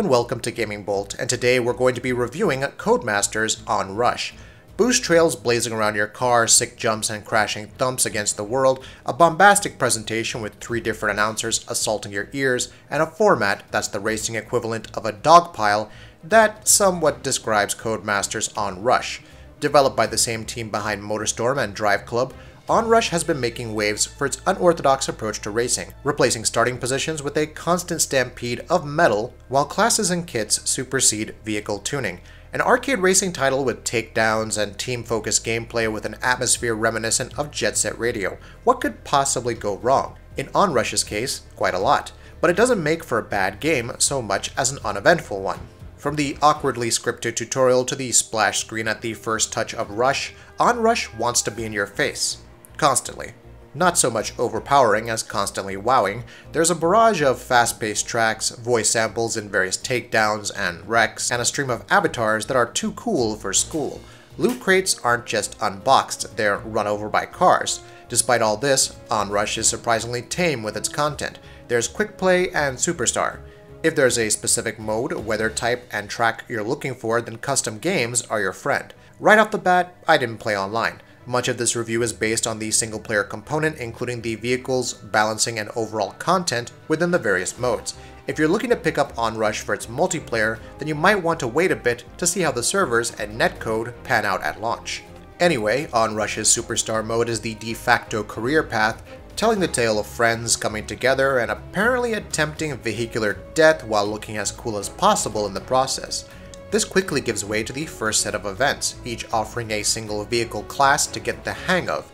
and welcome to GamingBolt, and today we're going to be reviewing Codemasters Onrush. Boost trails blazing around your car, sick jumps and crashing thumps against the world, a bombastic presentation with three different announcers assaulting your ears, and a format that's the racing equivalent of a dog pile that somewhat describes Codemasters Onrush. Developed by the same team behind MotorStorm and Driveclub, Onrush has been making waves for its unorthodox approach to racing, replacing starting positions with a constant stampede of metal, while classes and kits supersede vehicle tuning. An arcade racing title with takedowns and team-focused gameplay with an atmosphere reminiscent of Jet Set Radio. What could possibly go wrong? In Onrush's case, quite a lot. But it doesn't make for a bad game so much as an uneventful one. From the awkwardly scripted tutorial to the splash screen at the first touch of Rush, Onrush wants to be in your face constantly. Not so much overpowering as constantly wowing, there's a barrage of fast-paced tracks, voice samples in various takedowns and wrecks, and a stream of avatars that are too cool for school. Loot crates aren't just unboxed, they're run over by cars. Despite all this, Onrush is surprisingly tame with its content. There's Quick Play and Superstar. If there's a specific mode, weather type, and track you're looking for, then custom games are your friend. Right off the bat, I didn't play online. Much of this review is based on the single player component, including the vehicles, balancing, and overall content within the various modes. If you're looking to pick up Onrush for its multiplayer, then you might want to wait a bit to see how the servers and netcode pan out at launch. Anyway, Onrush's Superstar mode is the de facto career path, telling the tale of friends coming together and apparently attempting vehicular death while looking as cool as possible in the process. This quickly gives way to the first set of events, each offering a single vehicle class to get the hang of.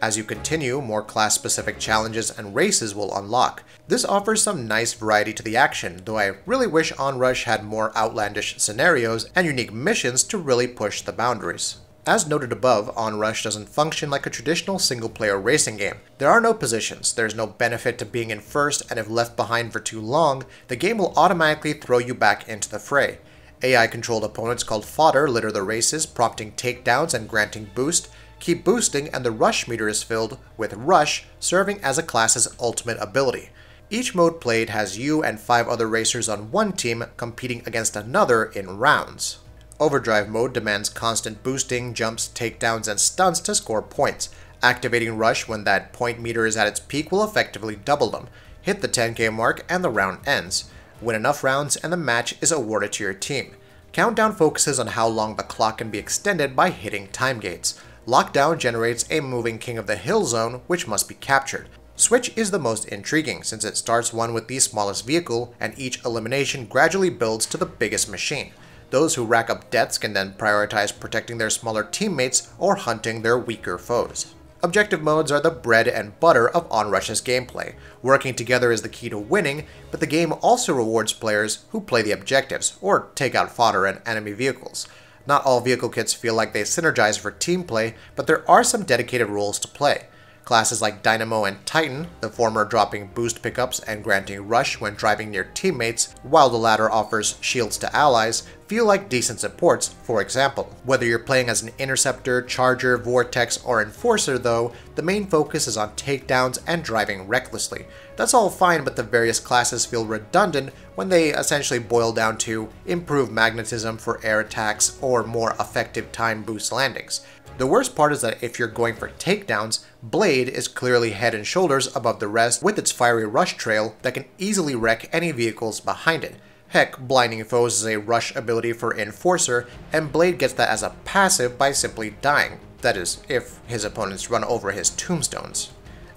As you continue, more class-specific challenges and races will unlock. This offers some nice variety to the action, though I really wish Onrush had more outlandish scenarios and unique missions to really push the boundaries. As noted above, Onrush doesn't function like a traditional single-player racing game. There are no positions, there's no benefit to being in first, and if left behind for too long, the game will automatically throw you back into the fray. AI-controlled opponents called fodder litter the races, prompting takedowns and granting boost. Keep boosting and the rush meter is filled, with rush serving as a class's ultimate ability. Each mode played has you and five other racers on one team competing against another in rounds. Overdrive mode demands constant boosting, jumps, takedowns, and stunts to score points. Activating Rush when that point meter is at its peak will effectively double them. Hit the 10k mark and the round ends. Win enough rounds and the match is awarded to your team. Countdown focuses on how long the clock can be extended by hitting time gates. Lockdown generates a moving King of the Hill zone which must be captured. Switch is the most intriguing since it starts one with the smallest vehicle and each elimination gradually builds to the biggest machine. Those who rack up deaths can then prioritize protecting their smaller teammates or hunting their weaker foes. Objective modes are the bread and butter of Onrush's gameplay. Working together is the key to winning, but the game also rewards players who play the objectives, or take out fodder and enemy vehicles. Not all vehicle kits feel like they synergize for team play, but there are some dedicated roles to play. Classes like Dynamo and Titan, the former dropping boost pickups and granting rush when driving near teammates, while the latter offers shields to allies, feel like decent supports, for example. Whether you're playing as an interceptor, charger, vortex, or enforcer though, the main focus is on takedowns and driving recklessly. That's all fine, but the various classes feel redundant when they essentially boil down to improved magnetism for air attacks or more effective time boost landings. The worst part is that if you're going for takedowns, Blade is clearly head and shoulders above the rest with its fiery rush trail that can easily wreck any vehicles behind it. Heck, blinding foes is a rush ability for Enforcer, and Blade gets that as a passive by simply dying. That is, if his opponents run over his tombstones.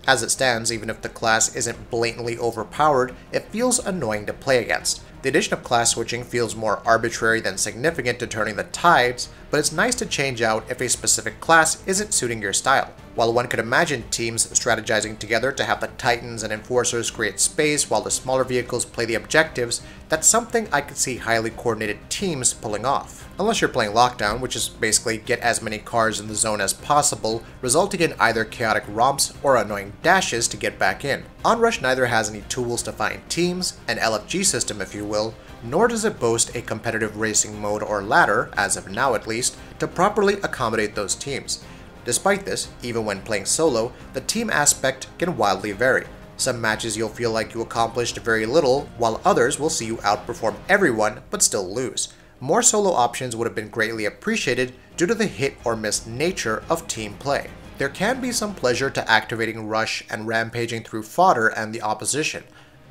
As it stands, even if the class isn't blatantly overpowered, it feels annoying to play against. The addition of class switching feels more arbitrary than significant to turning the tides, but it's nice to change out if a specific class isn't suiting your style. While one could imagine teams strategizing together to have the Titans and Enforcers create space while the smaller vehicles play the objectives, that's something I could see highly coordinated teams pulling off. Unless you're playing Lockdown, which is basically get as many cars in the zone as possible, resulting in either chaotic romps or annoying dashes to get back in. Onrush neither has any tools to find teams, an LFG system if you will, nor does it boast a competitive racing mode or ladder, as of now at least, to properly accommodate those teams. Despite this, even when playing solo, the team aspect can wildly vary. Some matches you'll feel like you accomplished very little, while others will see you outperform everyone but still lose. More solo options would have been greatly appreciated due to the hit or miss nature of team play. There can be some pleasure to activating Rush and rampaging through fodder and the opposition.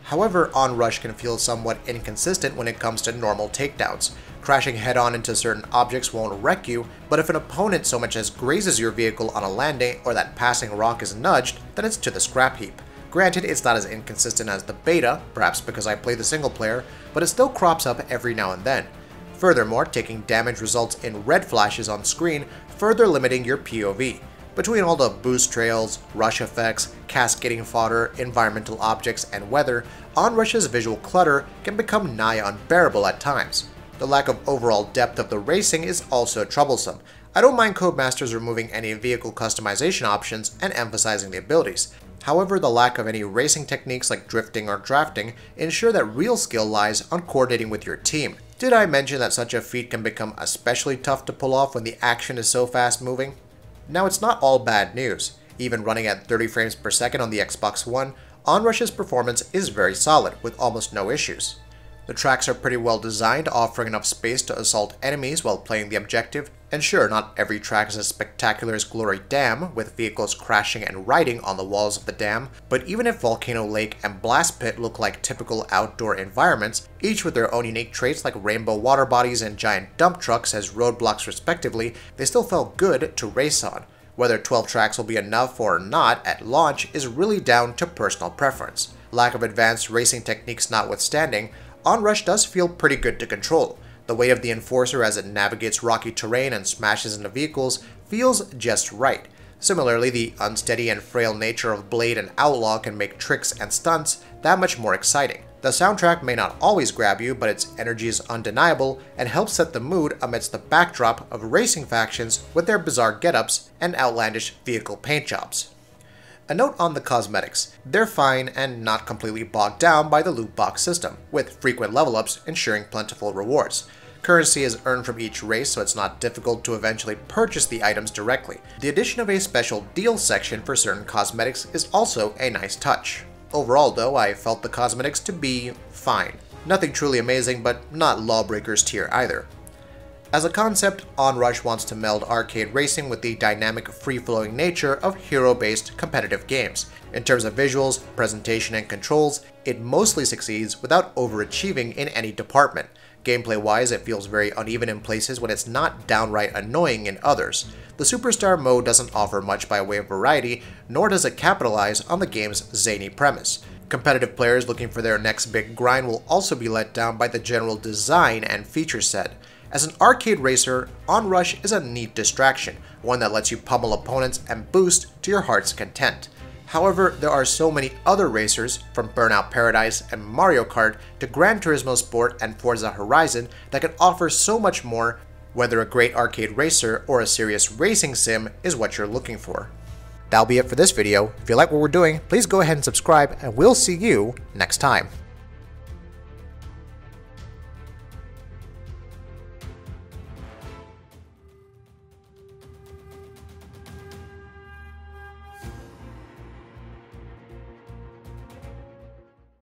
However, Onrush can feel somewhat inconsistent when it comes to normal takedowns. Crashing head-on into certain objects won't wreck you, but if an opponent so much as grazes your vehicle on a landing or that passing rock is nudged, then it's to the scrap heap. Granted, it's not as inconsistent as the beta, perhaps because I play the single player, but it still crops up every now and then. Furthermore, taking damage results in red flashes on screen, further limiting your POV. Between all the boost trails, rush effects, cascading fodder, environmental objects, and weather, Onrush's visual clutter can become nigh unbearable at times. The lack of overall depth of the racing is also troublesome. I don't mind Codemasters removing any vehicle customization options and emphasizing the abilities. However, the lack of any racing techniques like drifting or drafting ensure that real skill lies on coordinating with your team. Did I mention that such a feat can become especially tough to pull off when the action is so fast moving? Now it's not all bad news. Even running at 30 frames per second on the Xbox One, Onrush's performance is very solid, with almost no issues. The tracks are pretty well designed, offering enough space to assault enemies while playing the objective, and sure, not every track is as spectacular as Glory Dam, with vehicles crashing and riding on the walls of the dam, but even if Volcano Lake and Blast Pit look like typical outdoor environments, each with their own unique traits like rainbow water bodies and giant dump trucks as roadblocks respectively, they still felt good to race on. Whether 12 tracks will be enough or not at launch is really down to personal preference. Lack of advanced racing techniques notwithstanding, Onrush does feel pretty good to control. The weight of the Enforcer as it navigates rocky terrain and smashes into vehicles feels just right. Similarly, the unsteady and frail nature of Blade and Outlaw can make tricks and stunts that much more exciting. The soundtrack may not always grab you, but its energy is undeniable and helps set the mood amidst the backdrop of racing factions with their bizarre get-ups and outlandish vehicle paint jobs. A note on the cosmetics. They're fine and not completely bogged down by the loot box system, with frequent level ups ensuring plentiful rewards. Currency is earned from each race, so it's not difficult to eventually purchase the items directly. The addition of a special deal section for certain cosmetics is also a nice touch. Overall though, I felt the cosmetics to be fine. Nothing truly amazing, but not Lawbreakers tier either. As a concept, Onrush wants to meld arcade racing with the dynamic, free-flowing nature of hero-based competitive games. In terms of visuals, presentation, and controls, it mostly succeeds without overachieving in any department. Gameplay-wise, it feels very uneven in places when it's not downright annoying in others. The Superstar mode doesn't offer much by way of variety, nor does it capitalize on the game's zany premise. Competitive players looking for their next big grind will also be let down by the general design and feature set. As an arcade racer, Onrush is a neat distraction, one that lets you pummel opponents and boost to your heart's content. However, there are so many other racers, from Burnout Paradise and Mario Kart to Gran Turismo Sport and Forza Horizon, that can offer so much more, whether a great arcade racer or a serious racing sim is what you're looking for. That'll be it for this video. If you like what we're doing, please go ahead and subscribe, and we'll see you next time.